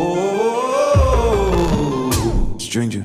Oh, oh, oh, stranger.